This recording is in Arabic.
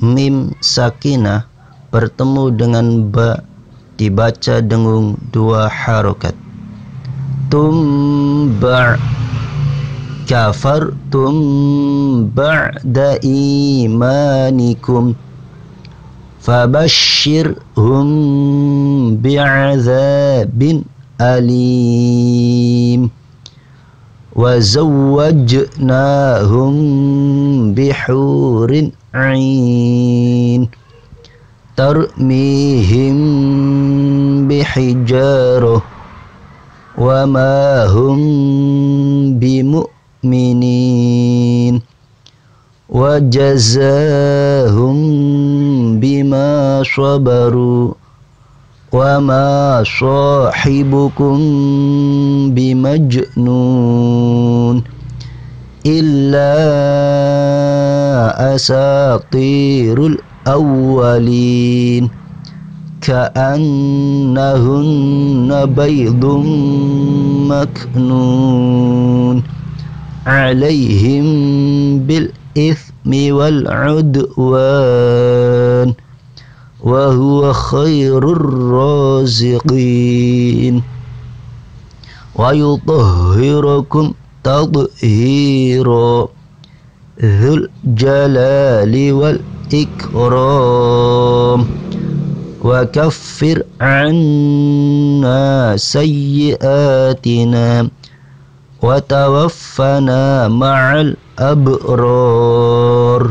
mim sakinah bertemu dengan ba dibaca dengan dua harokat. Tumba kafartum ba'da imanikum. Fabashshirhum bi'adzabin alim وزوجناهم بحور عين ترميهم بحجارة وما هم بمؤمنين وجزاهم بما صبروا وما صاحبكم بمجنون إلا أساطير الأولين كأنهن بيض مكنون عليهم بالإثم والعدوان وهو خير الرازقين. ويطهركم تطهيرا ذو الجلال والإكرام. وكفر عنا سيئاتنا وتوفنا مع الأبرار.